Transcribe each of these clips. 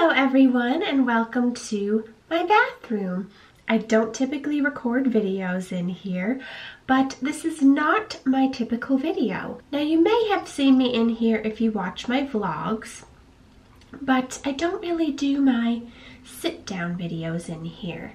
Hello everyone and welcome to my bathroom. I don't typically record videos in here, but this is not my typical video. Now you may have seen me in here if you watch my vlogs, but I don't really do my sit down videos in here.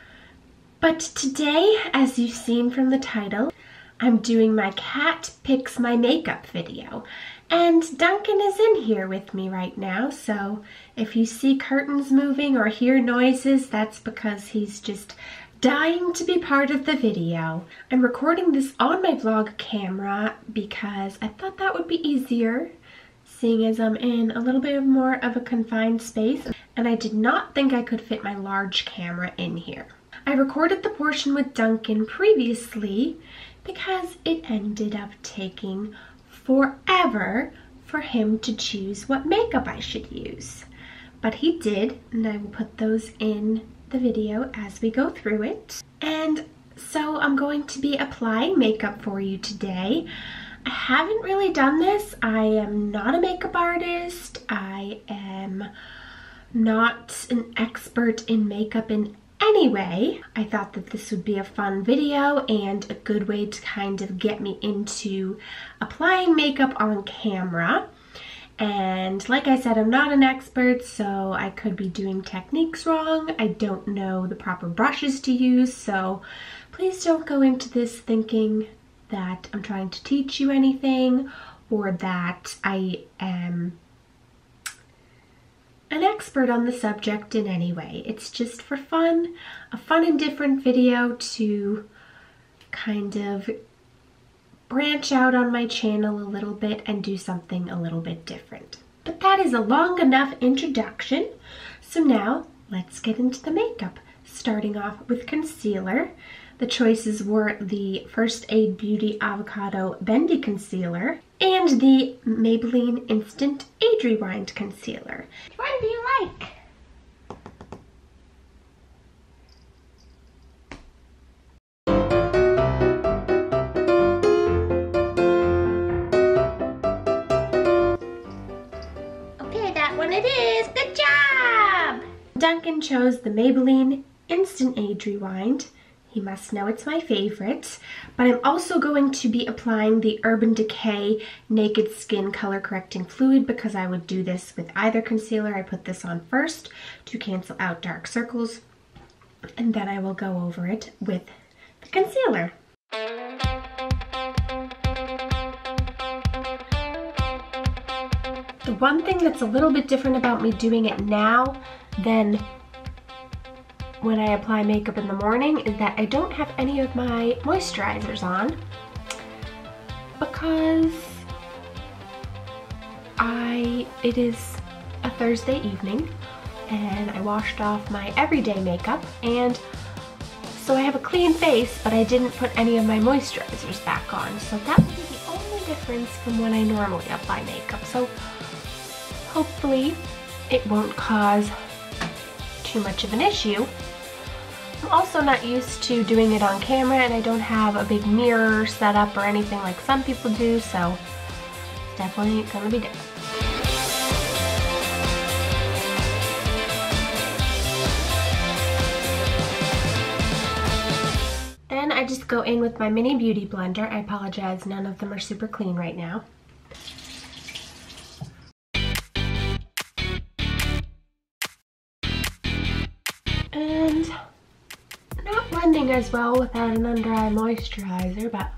But today, as you've seen from the title, I'm doing my cat picks my makeup video. And Duncan is in here with me right now, so if you see curtains moving or hear noises, that's because he's just dying to be part of the video. I'm recording this on my vlog camera because I thought that would be easier seeing as I'm in a little bit more of a confined space and I did not think I could fit my large camera in here. I recorded the portion with Duncan previously because it ended up taking forever for him to choose what makeup I should use. But he did, and I will put those in the video as we go through it. And so I'm going to be applying makeup for you today. I haven't really done this. I am not a makeup artist. I am not an expert in makeup in Anyway, I thought that this would be a fun video and a good way to kind of get me into applying makeup on camera. And like I said, I'm not an expert, so I could be doing techniques wrong. I don't know the proper brushes to use, so please don't go into this thinking that I'm trying to teach you anything or that I am an expert on the subject in any way. It's just for fun, a fun and different video to kind of branch out on my channel a little bit and do something a little bit different. But that is a long enough introduction. So now let's get into the makeup. Starting off with concealer. The choices were the First Aid Beauty Avocado Bendy Concealer and the Maybelline Instant Age Rewind Concealer. Which one do you like? Okay, that one it is. Good job! Duncan chose the Maybelline Instant Age Rewind he must know it's my favorite. But I'm also going to be applying the Urban Decay Naked Skin Color Correcting Fluid because I would do this with either concealer. I put this on first to cancel out dark circles. And then I will go over it with the concealer. The one thing that's a little bit different about me doing it now than when I apply makeup in the morning is that I don't have any of my moisturizers on because I it is a Thursday evening and I washed off my everyday makeup and so I have a clean face but I didn't put any of my moisturizers back on. So that would be the only difference from when I normally apply makeup. So hopefully it won't cause too much of an issue I'm also not used to doing it on camera and I don't have a big mirror set up or anything like some people do, so it's definitely gonna be different. Then I just go in with my mini beauty blender. I apologize, none of them are super clean right now. Blending as well without an under eye moisturizer, but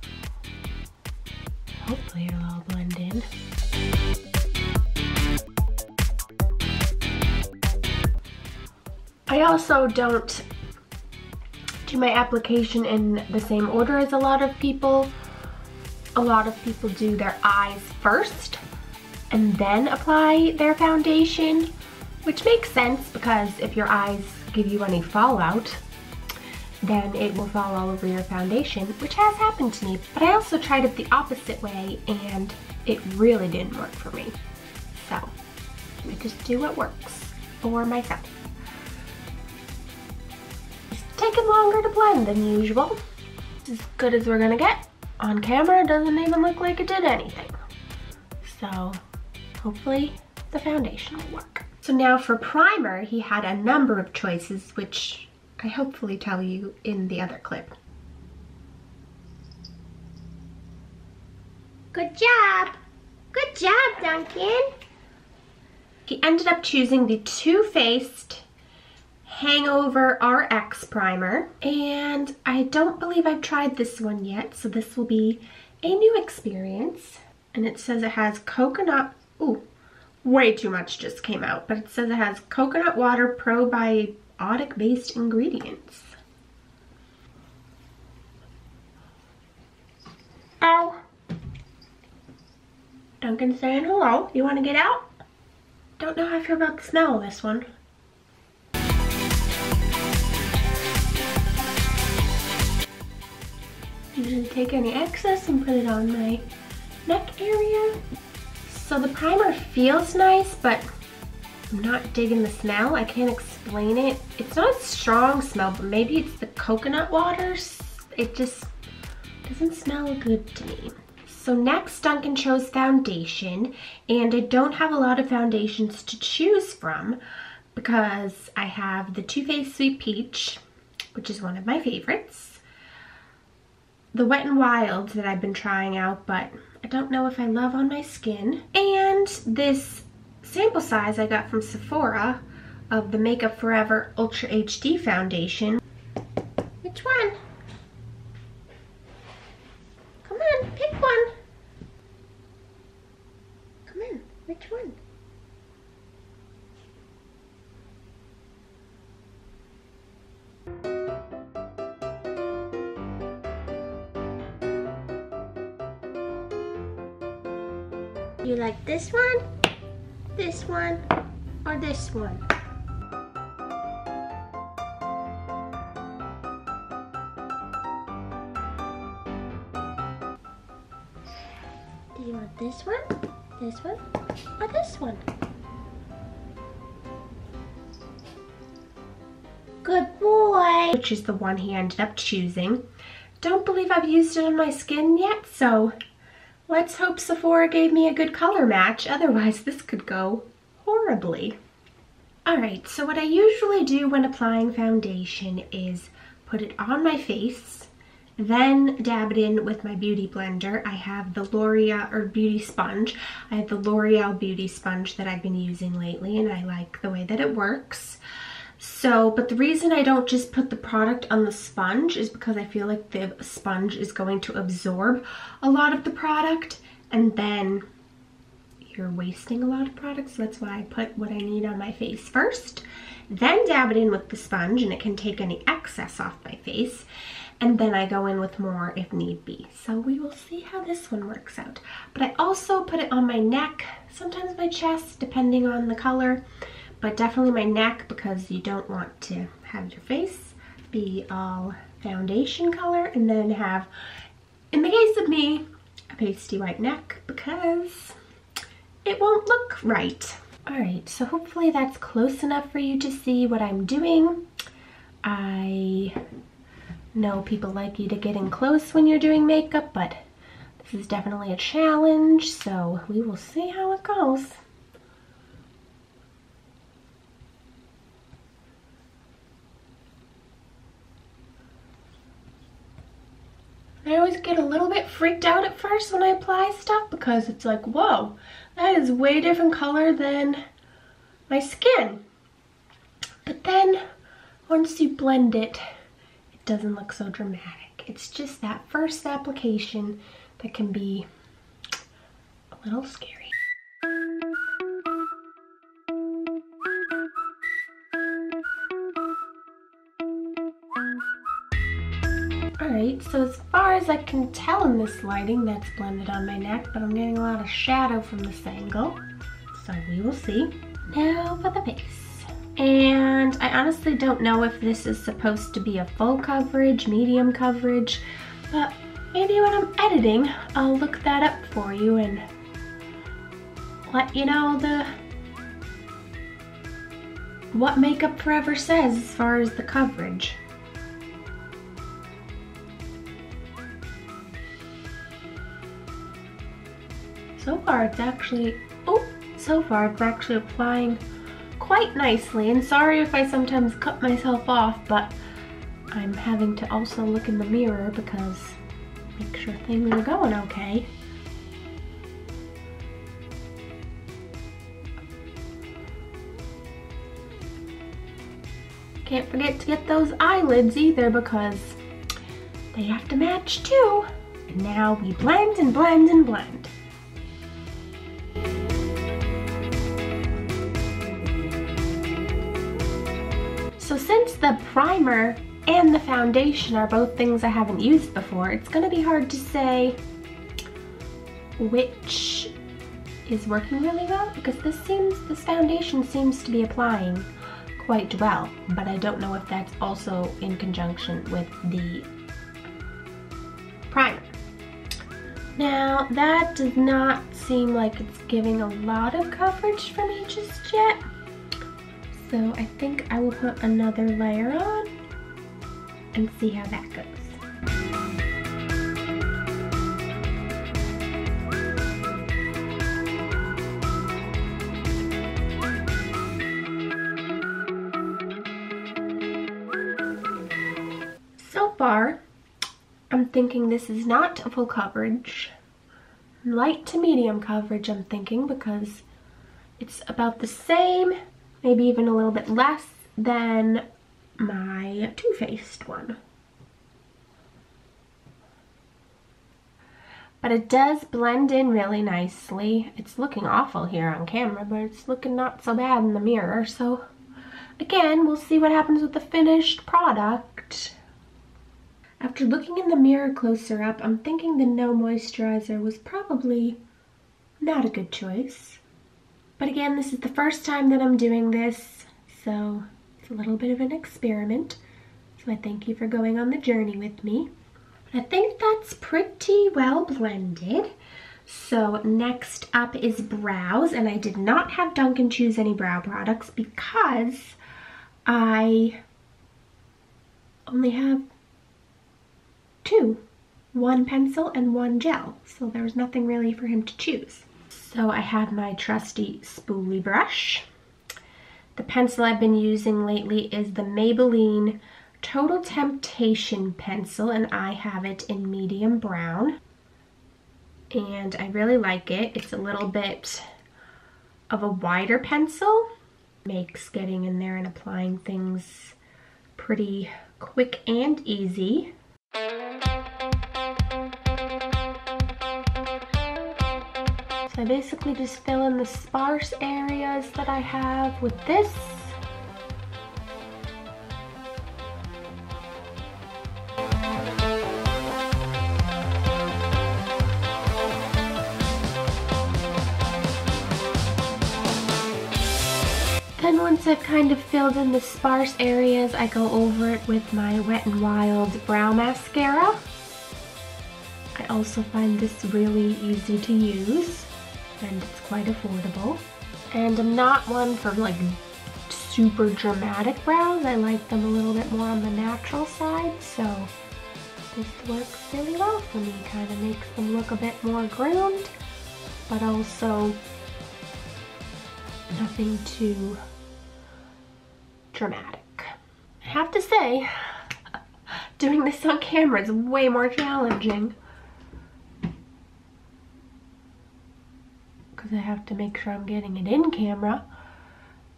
hopefully it'll all blend in. I also don't do my application in the same order as a lot of people. A lot of people do their eyes first and then apply their foundation, which makes sense because if your eyes give you any fallout, then it will fall all over your foundation, which has happened to me. But I also tried it the opposite way and it really didn't work for me. So I just do what works for myself. It's taking longer to blend than usual. It's As good as we're gonna get. On camera, it doesn't even look like it did anything. So hopefully the foundation will work. So now for primer, he had a number of choices, which I hopefully tell you in the other clip. Good job! Good job, Duncan! He ended up choosing the Too Faced Hangover RX Primer. And I don't believe I've tried this one yet, so this will be a new experience. And it says it has coconut, ooh, way too much just came out, but it says it has coconut water probiotic based ingredients. Ow. Duncan's saying hello. You want to get out? Don't know how I feel about the smell of this one. Usually take any excess and put it on my neck area. So the primer feels nice, but I'm not digging the smell. I can't explain it. It's not a strong smell, but maybe it's the coconut waters. It just doesn't smell good to me. So next Duncan chose foundation and I don't have a lot of foundations to choose from because I have the Too Faced Sweet Peach, which is one of my favorites. The Wet n Wild that I've been trying out, but I don't know if I love on my skin. And this sample size I got from Sephora of the Makeup Forever Ultra HD Foundation. Which one? Come on, pick one. Come on, which one? You like this one, this one, or this one? Do you want this one, this one, or this one? Good boy! Which is the one he ended up choosing. Don't believe I've used it on my skin yet, so let's hope Sephora gave me a good color match. Otherwise, this could go horribly. Alright, so what I usually do when applying foundation is put it on my face, then dab it in with my beauty blender. I have the L'Oreal, or beauty sponge. I have the L'Oreal beauty sponge that I've been using lately and I like the way that it works. So, but the reason I don't just put the product on the sponge is because I feel like the sponge is going to absorb a lot of the product and then you're wasting a lot of product. So that's why I put what I need on my face first, then dab it in with the sponge and it can take any excess off my face. And then I go in with more if need be. So we will see how this one works out. But I also put it on my neck, sometimes my chest, depending on the color but definitely my neck because you don't want to have your face be all foundation color and then have, in the case of me, a pasty white neck because it won't look right. All right, so hopefully that's close enough for you to see what I'm doing. I know people like you to get in close when you're doing makeup, but this is definitely a challenge, so we will see how it goes. I always get a little bit freaked out at first when I apply stuff because it's like, whoa, that is way different color than my skin. But then once you blend it, it doesn't look so dramatic. It's just that first application that can be a little scary. Alright, so as far as I can tell in this lighting, that's blended on my neck, but I'm getting a lot of shadow from this angle. So we will see. Now for the base. And I honestly don't know if this is supposed to be a full coverage, medium coverage, but maybe when I'm editing, I'll look that up for you and let you know the what Makeup Forever says as far as the coverage. So far it's actually, oh, so far it's actually applying quite nicely. And sorry if I sometimes cut myself off, but I'm having to also look in the mirror because make sure things are going okay. Can't forget to get those eyelids either because they have to match too. And now we blend and blend and blend. Since the primer and the foundation are both things I haven't used before, it's gonna be hard to say which is working really well because this seems, this foundation seems to be applying quite well, but I don't know if that's also in conjunction with the primer. Now, that does not seem like it's giving a lot of coverage for me just yet. So I think I will put another layer on and see how that goes. So far, I'm thinking this is not a full coverage. Light to medium coverage, I'm thinking, because it's about the same, maybe even a little bit less than my Too Faced one. But it does blend in really nicely. It's looking awful here on camera, but it's looking not so bad in the mirror. So again, we'll see what happens with the finished product. After looking in the mirror closer up, I'm thinking the no moisturizer was probably not a good choice. But again, this is the first time that I'm doing this, so it's a little bit of an experiment. So I thank you for going on the journey with me. I think that's pretty well blended. So next up is brows, and I did not have Duncan choose any brow products because I only have two, one pencil and one gel. So there was nothing really for him to choose. So I have my trusty spoolie brush. The pencil I've been using lately is the Maybelline Total Temptation pencil and I have it in medium brown. And I really like it. It's a little bit of a wider pencil. Makes getting in there and applying things pretty quick and easy. I basically just fill in the sparse areas that I have with this. Then once I've kind of filled in the sparse areas, I go over it with my Wet n Wild Brow Mascara. I also find this really easy to use and it's quite affordable. And I'm not one for like super dramatic brows. I like them a little bit more on the natural side, so this works really well for me. Kind of makes them look a bit more groomed, but also nothing too dramatic. I have to say, doing this on camera is way more challenging. Because I have to make sure I'm getting it in camera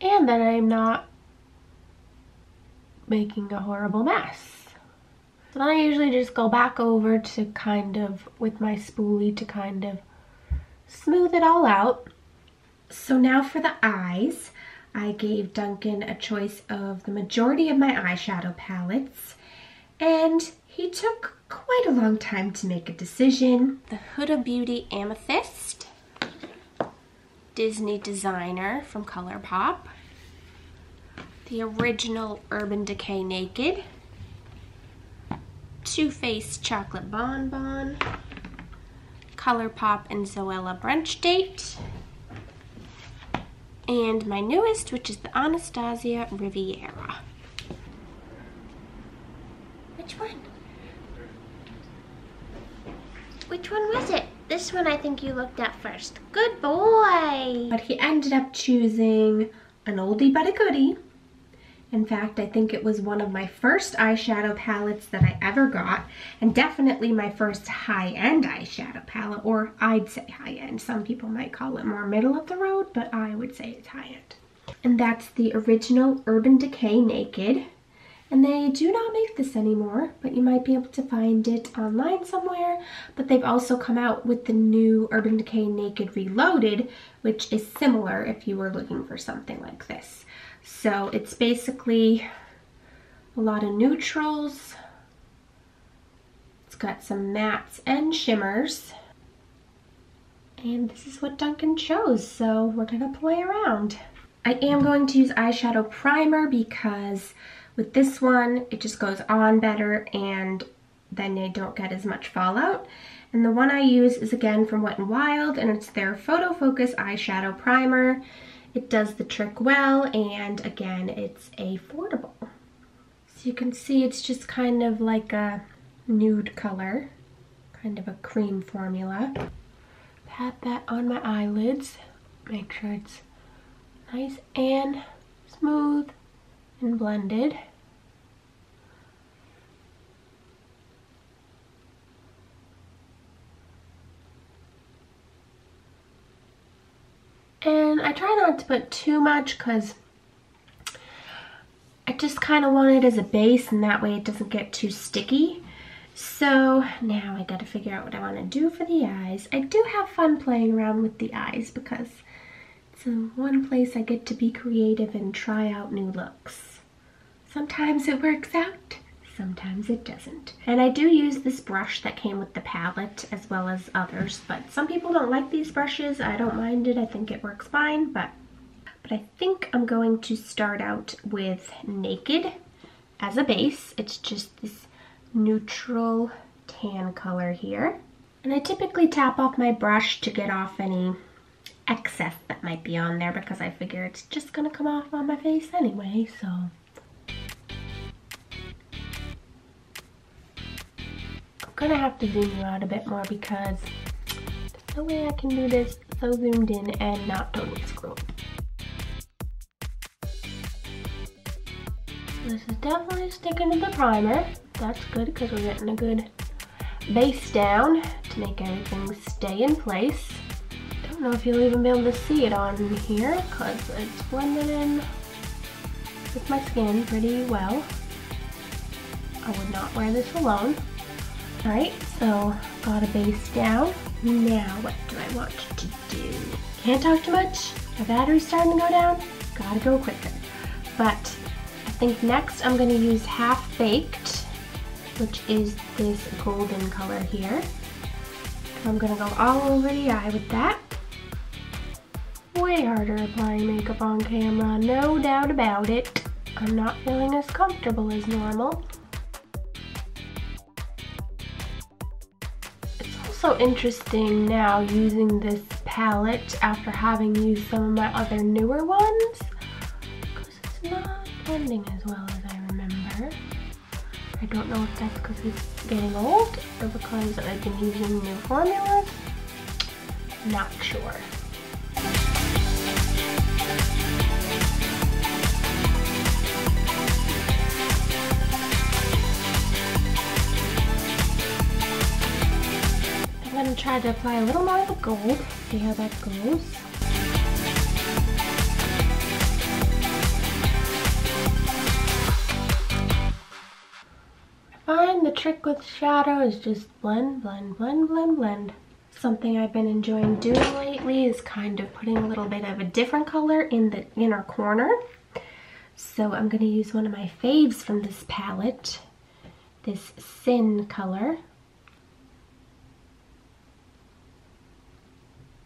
and that I'm not making a horrible mess. So then I usually just go back over to kind of, with my spoolie to kind of smooth it all out. So now for the eyes, I gave Duncan a choice of the majority of my eyeshadow palettes and he took quite a long time to make a decision. The Huda Beauty Amethyst Disney designer from ColourPop. The original Urban Decay Naked. Too Faced Chocolate Bonbon. ColourPop and Zoella Brunch Date. And my newest, which is the Anastasia Riviera. Which one? Which one was it? This one I think you looked at first. Good boy. But he ended up choosing an oldie but a goodie. In fact, I think it was one of my first eyeshadow palettes that I ever got, and definitely my first high-end eyeshadow palette, or I'd say high-end. Some people might call it more middle of the road, but I would say it's high-end. And that's the original Urban Decay Naked. And they do not make this anymore, but you might be able to find it online somewhere. But they've also come out with the new Urban Decay Naked Reloaded, which is similar if you were looking for something like this. So it's basically a lot of neutrals. It's got some mattes and shimmers. And this is what Duncan chose, so we're gonna play around. I am going to use eyeshadow primer because with this one, it just goes on better and then they don't get as much fallout. And the one I use is again from Wet n Wild and it's their Photo Focus Eyeshadow Primer. It does the trick well, and again, it's affordable. So you can see it's just kind of like a nude color, kind of a cream formula. Pat that on my eyelids, make sure it's nice and smooth and blended. And I try not to put too much because I just kind of want it as a base and that way it doesn't get too sticky. So now I gotta figure out what I want to do for the eyes. I do have fun playing around with the eyes because it's one place I get to be creative and try out new looks. Sometimes it works out, sometimes it doesn't. And I do use this brush that came with the palette as well as others, but some people don't like these brushes. I don't mind it, I think it works fine, but, but I think I'm going to start out with Naked as a base. It's just this neutral tan color here. And I typically tap off my brush to get off any excess that might be on there because I figure it's just gonna come off on my face anyway, so gonna have to zoom you out a bit more because there's no way I can do this so zoomed in and not totally screw up. This is definitely sticking to the primer. That's good because we're getting a good base down to make everything stay in place. Don't know if you'll even be able to see it on here because it's blended in with my skin pretty well. I would not wear this alone. Alright, so got a base down. Now what do I want to do? Can't talk too much. My battery's starting to go down. Gotta go quicker. But I think next I'm gonna use Half Baked, which is this golden color here. I'm gonna go all over the eye with that. Way harder applying makeup on camera, no doubt about it. I'm not feeling as comfortable as normal. Also interesting now using this palette after having used some of my other newer ones because it's not blending as well as I remember. I don't know if that's because it's getting old or because I've been using new formulas. Not sure. Gonna try to apply a little more of the gold, see how that goes. I find the trick with shadow is just blend, blend, blend, blend, blend. Something I've been enjoying doing lately is kind of putting a little bit of a different color in the inner corner. So I'm going to use one of my faves from this palette, this Sin color.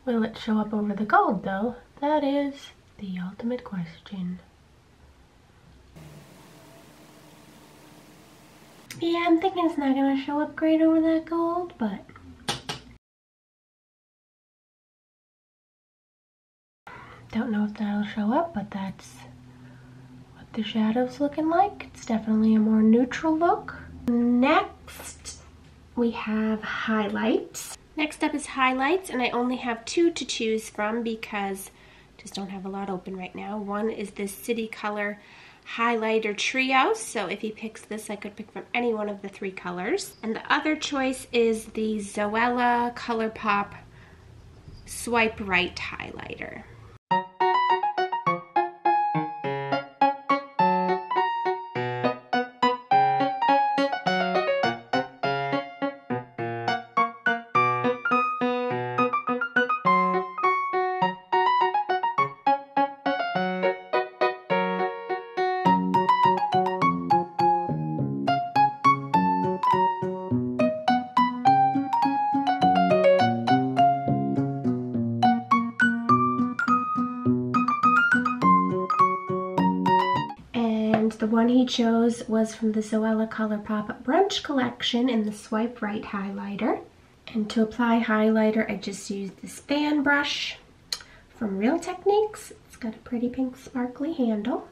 Will it show up over the gold though? That is the ultimate question. Yeah, I'm thinking it's not to show up great over that gold, but... Don't know if that'll show up, but that's what the shadow's looking like. It's definitely a more neutral look. Next, we have highlights. Next up is highlights, and I only have two to choose from because just don't have a lot open right now. One is this City Color highlighter trio. So if he picks this, I could pick from any one of the three colors. And the other choice is the Zoella ColourPop Swipe Right highlighter. Chose was from the Zoella ColourPop Brunch Collection in the Swipe Right highlighter. And to apply highlighter, I just used this fan brush from Real Techniques. It's got a pretty pink sparkly handle.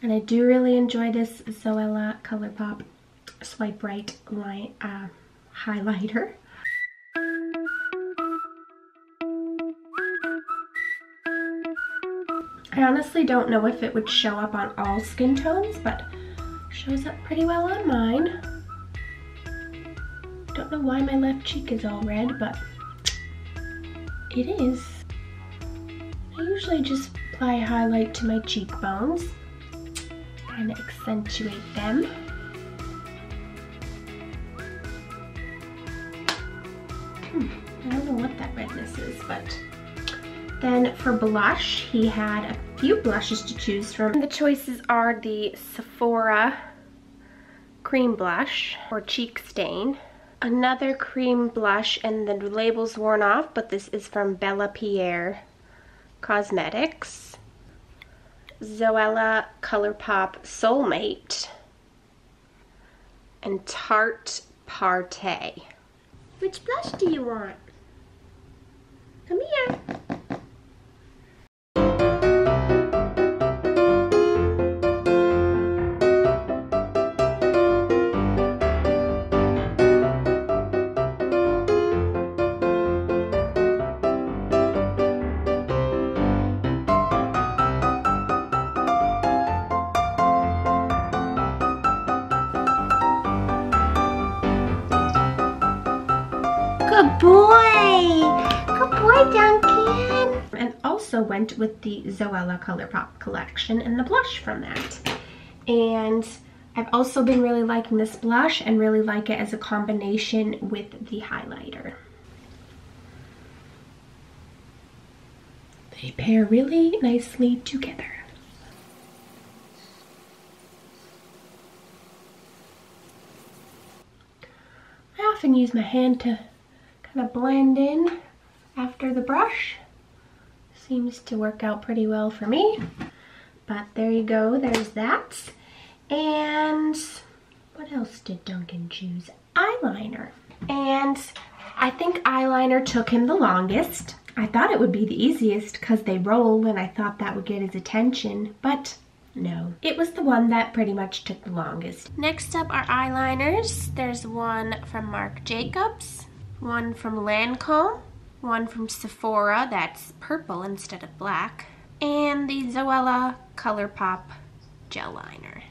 And I do really enjoy this Zoella ColourPop Swipe Right line, uh, highlighter. I honestly don't know if it would show up on all skin tones, but shows up pretty well on mine. Don't know why my left cheek is all red, but it is. I usually just apply highlight to my cheekbones and accentuate them. Hmm, I don't know what that redness is, but then for blush, he had a few blushes to choose from. The choices are the Sephora cream blush or cheek stain. Another cream blush and the label's worn off, but this is from Bella Pierre Cosmetics. Zoella ColourPop Soulmate and Tarte Partey. Which blush do you want? Come here. Went with the Zoella ColourPop collection and the blush from that. And I've also been really liking this blush and really like it as a combination with the highlighter. They pair really nicely together. I often use my hand to kind of blend in after the brush. Seems to work out pretty well for me. But there you go, there's that. And what else did Duncan choose? Eyeliner. And I think eyeliner took him the longest. I thought it would be the easiest because they roll and I thought that would get his attention, but no. It was the one that pretty much took the longest. Next up are eyeliners. There's one from Marc Jacobs, one from Lancome, one from Sephora that's purple instead of black, and the Zoella ColourPop gel liner.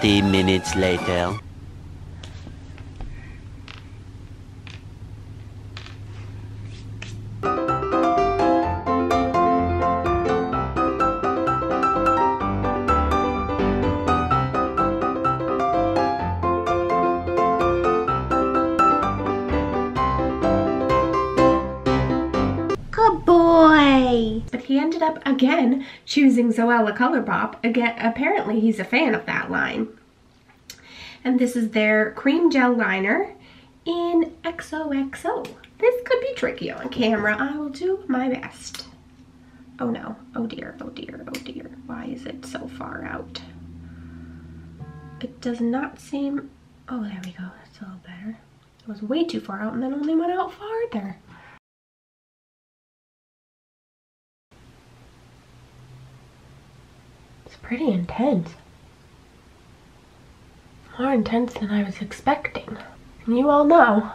20 minutes later. Good boy! But he ended up again choosing Zoella ColourPop. Again, apparently he's a fan of that line. And this is their cream gel liner in XOXO. This could be tricky on camera. I will do my best. Oh no, oh dear, oh dear, oh dear. Why is it so far out? It does not seem, oh there we go, that's a little better. It was way too far out and then only went out farther. It's pretty intense. More intense than I was expecting. You all know,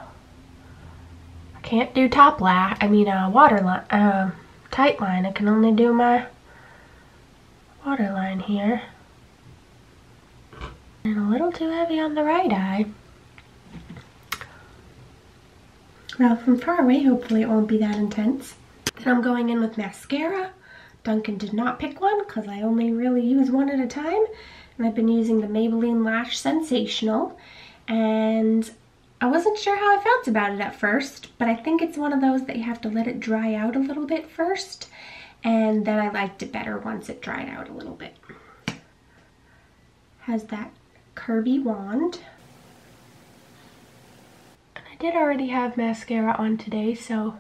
I can't do top line, I mean uh, water line, uh, tight line. I can only do my water line here. And a little too heavy on the right eye. Well, from far away, hopefully it won't be that intense. Then I'm going in with mascara. Duncan did not pick one because I only really use one at a time. And I've been using the Maybelline Lash Sensational. And I wasn't sure how I felt about it at first, but I think it's one of those that you have to let it dry out a little bit first, and then I liked it better once it dried out a little bit. Has that curvy wand. And I did already have mascara on today, so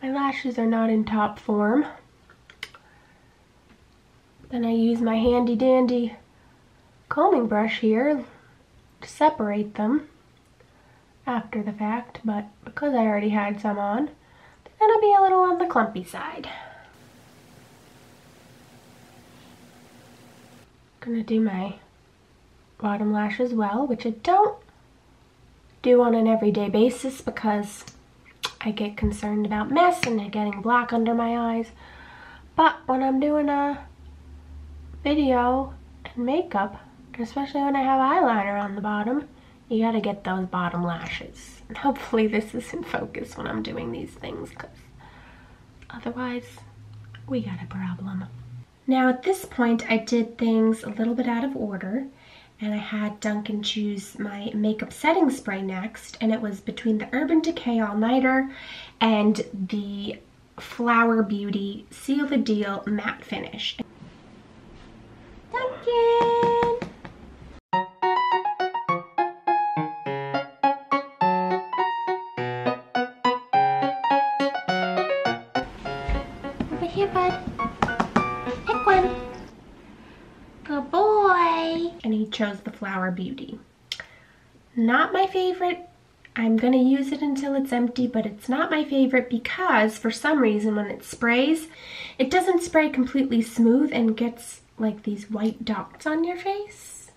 my lashes are not in top form. Then I use my handy dandy combing brush here to separate them after the fact, but because I already had some on, they're gonna be a little on the clumpy side. Gonna do my bottom lash as well, which I don't do on an everyday basis because I get concerned about mess and getting black under my eyes. But when I'm doing a video and makeup, especially when I have eyeliner on the bottom, you gotta get those bottom lashes. And hopefully this is in focus when I'm doing these things, because otherwise we got a problem. Now at this point I did things a little bit out of order and I had Duncan choose my makeup setting spray next and it was between the Urban Decay All Nighter and the Flower Beauty Seal the Deal Matte Finish. Duncan! Over here, bud. Pick one. Good boy. And he chose the Flower Beauty. Not my favorite. I'm gonna use it until it's empty, but it's not my favorite because for some reason when it sprays, it doesn't spray completely smooth and gets like these white dots on your face.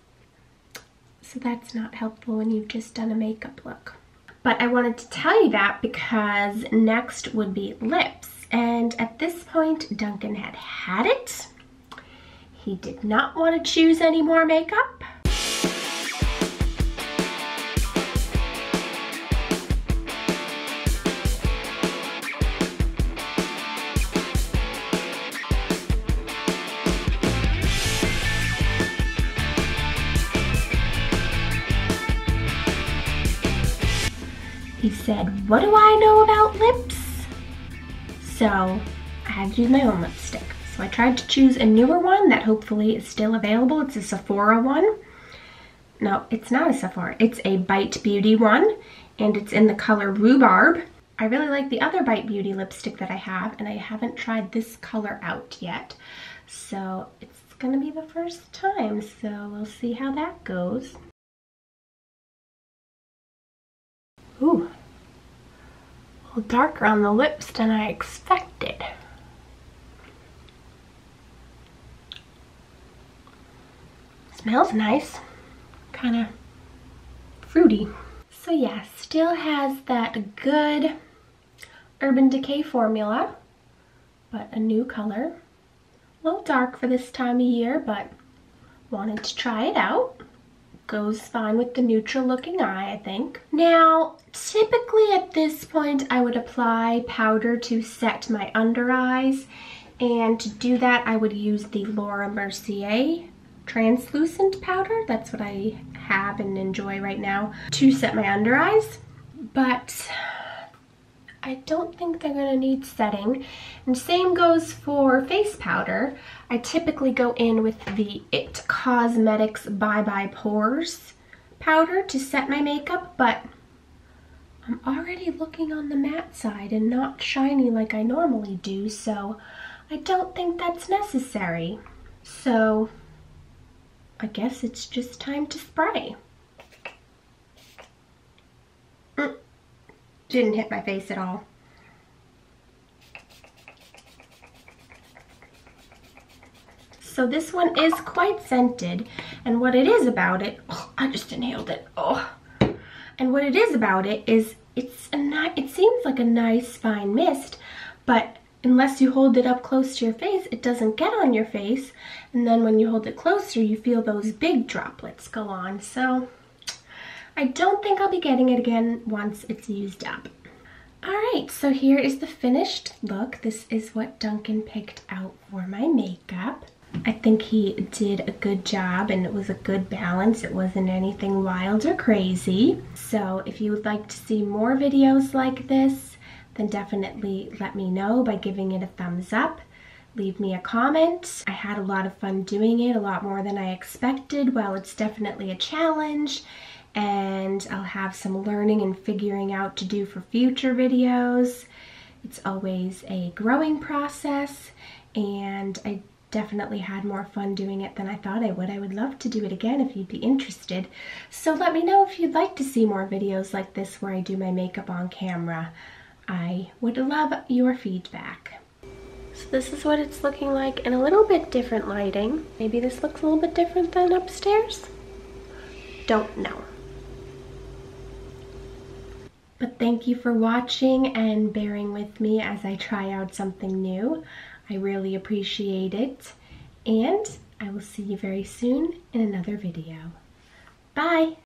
So that's not helpful when you've just done a makeup look. But I wanted to tell you that because next would be lips. And at this point, Duncan had had it. He did not want to choose any more makeup. What do I know about lips? So I had to use my own lipstick. So I tried to choose a newer one that hopefully is still available. It's a Sephora one. No, it's not a Sephora. It's a Bite Beauty one and it's in the color Rhubarb. I really like the other Bite Beauty lipstick that I have and I haven't tried this color out yet. So it's gonna be the first time. So we'll see how that goes. Ooh, darker on the lips than I expected. Smells nice, kind of fruity. So yeah, still has that good Urban Decay formula, but a new color. A little dark for this time of year, but wanted to try it out goes fine with the neutral looking eye, I think. Now, typically at this point, I would apply powder to set my under eyes. And to do that, I would use the Laura Mercier translucent powder. That's what I have and enjoy right now to set my under eyes. But I don't think they're gonna need setting. And same goes for face powder. I typically go in with the IT Cosmetics Bye Bye Pores powder to set my makeup, but I'm already looking on the matte side and not shiny like I normally do, so I don't think that's necessary. So I guess it's just time to spray. Didn't hit my face at all. So this one is quite scented. And what it is about it, oh, I just inhaled it. Oh. And what it is about it is it's a nice, it seems like a nice fine mist, but unless you hold it up close to your face, it doesn't get on your face. And then when you hold it closer, you feel those big droplets go on. So I don't think I'll be getting it again once it's used up. All right, so here is the finished look. This is what Duncan picked out for my makeup. I think he did a good job and it was a good balance. It wasn't anything wild or crazy. So if you would like to see more videos like this, then definitely let me know by giving it a thumbs up. Leave me a comment. I had a lot of fun doing it, a lot more than I expected. Well, it's definitely a challenge and I'll have some learning and figuring out to do for future videos. It's always a growing process and I definitely had more fun doing it than I thought I would. I would love to do it again if you'd be interested. So let me know if you'd like to see more videos like this where I do my makeup on camera. I would love your feedback. So this is what it's looking like in a little bit different lighting. Maybe this looks a little bit different than upstairs? Don't know. But thank you for watching and bearing with me as I try out something new. I really appreciate it. And I will see you very soon in another video. Bye!